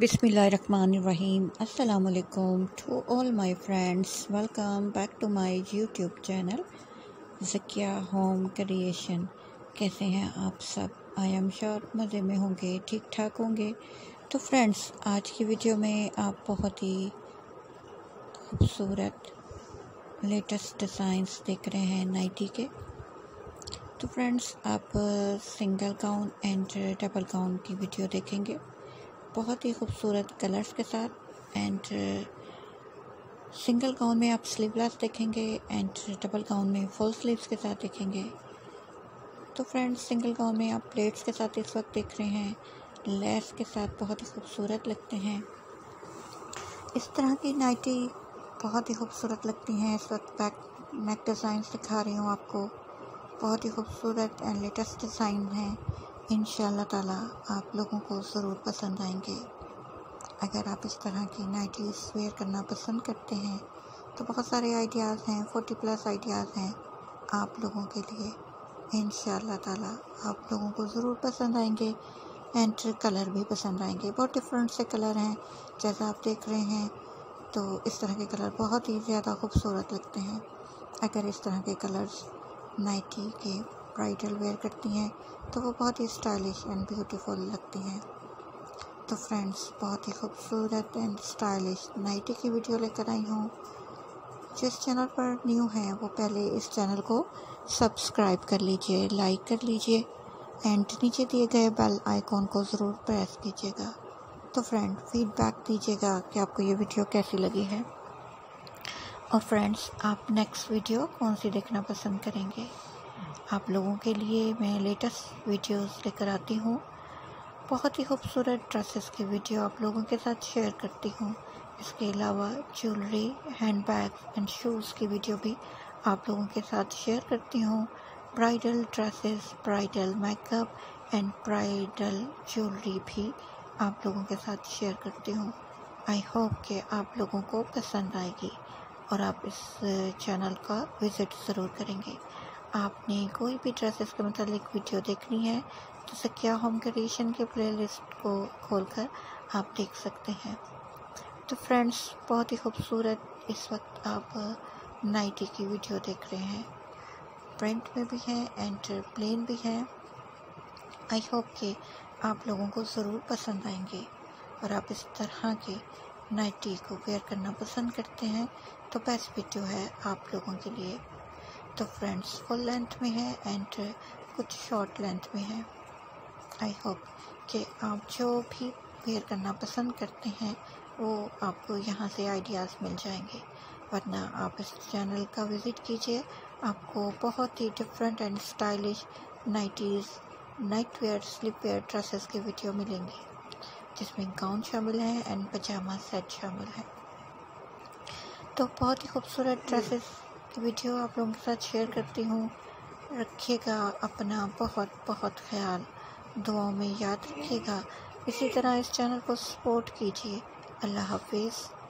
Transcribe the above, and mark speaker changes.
Speaker 1: بسم اللہ الرحمن الرحیم۔ السلام علیکم to all my friends welcome back to my YouTube channel Zakia home creation کیسے ہیں آپ سب؟ آئی ایم شور مزے میں ہوں گے، ٹھیک ٹھاک ہوں گے۔ تو فرینڈس آج کی ویڈیو میں آپ بہت ہی خوبصورت لیٹسٹ ڈیزائنس دیکھ رہے ہیں نائٹی کے۔ تو فرینڈس آپ single gown and double gown کی ویڈیو دیکھیں گے۔ بہت ہی خوبصورت کلرز کے ساتھ اینڈ سنگل گاؤن میں آپ سلیو لیس دیکھیں گے اینڈ ڈبل گاؤن میں فل سلیوز کے ساتھ دیکھیں گے۔ تو فرینڈ سنگل گاؤن میں آپ پلیٹس کے ساتھ اس وقت دیکھ رہے ہیں۔ لیس کے ساتھ بہت ہی خوبصورت لگتے ہیں۔ اس طرح کی نائٹی بہت ہی خوبصورت لگتی ہیں۔ اس وقت بیک نیک ڈیزائنس دکھا رہی ہوں آپ کو۔ بہت ہی خوبصورت اینڈ لیٹسٹ ڈیزائن ہیں۔ ان شاء اللہ تعالیٰ آپ لوگوں کو ضرور پسند آئیں گے۔ اگر آپ اس طرح کی نائٹیز ویئر کرنا پسند کرتے ہیں، تو بہت سارے آئیڈیاز ہیں فورٹی پلس آئیڈیاز ہیں آپ لوگوں کے لیے۔ ان شاء اللہ تعالیٰ آپ لوگوں کو ضرور پسند آئیں گے اینڈ کلر بھی پسند آئیں گے۔ بہت ڈفرینٹ سے کلر ہیں۔ جیسا آپ دیکھ رہے ہیں، تو اس طرح کے کلر بہت ہی زیادہ خوبصورت لگتے ہیں۔ اگر اس طرح کے کلرز نائٹی کے برائڈل ویئر کرتی ہیں، تو وہ بہت ہی اسٹائلش اینڈ بیوٹیفل لگتی ہیں۔ تو فرینڈس بہت ہی خوبصورت اینڈ اسٹائلش نائٹی کی ویڈیو لے کر آئی ہوں۔ جس چینل پر نیو ہیں، وہ پہلے اس چینل کو سبسکرائب کر لیجیے لائک کر لیجیے اینڈ نیچے دیے گئے بیل آئیکن کو ضرور پریس کیجیے گا۔ تو فرینڈ فیڈ بیک دیجیے گا کہ آپ کو یہ ویڈیو کیسی لگی ہے۔ اور فرینڈس آپ نیکسٹ ویڈیو کون سی دیکھنا پسند کریں گے؟ آپ لوگوں کے لیے میں لیٹسٹ ویڈیوز لے کر آتی ہوں۔ بہت ہی خوبصورت ڈریسز کی ویڈیو آپ لوگوں کے ساتھ شیئر کرتی ہوں۔ اس کے علاوہ jewellery hand bag and shoes کی ویڈیو بھی آپ لوگوں کے ساتھ شیئر کرتی ہوں۔ Bridal dresses bridal make up and bridal jewellery بھی آپ لوگوں کے ساتھ شیئر کرتی ہوں۔ آئی ہوپ کہ آپ لوگوں کو پسند آئے گی اور آپ اس چینل کا وزٹ ضرور کریں گے۔ آپ نے کوئی بھی ڈریسز کے متعلق ویڈیو دیکھنی ہے، تو سکیا ہوم کریشن کے پلے لسٹ کو کھول کر آپ دیکھ سکتے ہیں۔ تو فرینڈس بہت ہی خوبصورت اس وقت آپ نائٹی کی ویڈیو دیکھ رہے ہیں۔ پرنٹ میں بھی ہے اینڈ پلین بھی ہے آئی ہوپ کہ آپ لوگوں کو ضرور پسند آئیں گے۔ اور آپ اس طرح کے نائٹی کو ویئر کرنا پسند کرتے ہیں، تو بیسٹ ویڈیو ہے آپ لوگوں کے لیے۔ تو فرینڈس فل لینتھ میں ہے اینڈ uh, کچھ شارٹ لینتھ میں ہے آئی ہوپ کہ آپ جو بھی ویئر کرنا پسند کرتے ہیں، وہ آپ کو یہاں سے آئیڈیاز مل جائیں گے. ورنہ آپ اس چینل کا وزٹ کیجیے. آپ کو بہت ہی different and stylish nighties night wear sleep wear dresses کی ویڈیو ملیں گی جس میں گاؤن شامل ہیں اینڈ پجامہ سیٹ شامل ہیں. تو بہت ہی خوبصورت ڈریسز کی ویڈیو آپ لوگوں کے ساتھ شیئر کرتی ہوں۔ رکھیے گا اپنا بہت بہت خیال، دعاؤں میں یاد رکھیے گا۔ اسی طرح اس چینل کو سپورٹ کیجیے۔ اللہ حافظ۔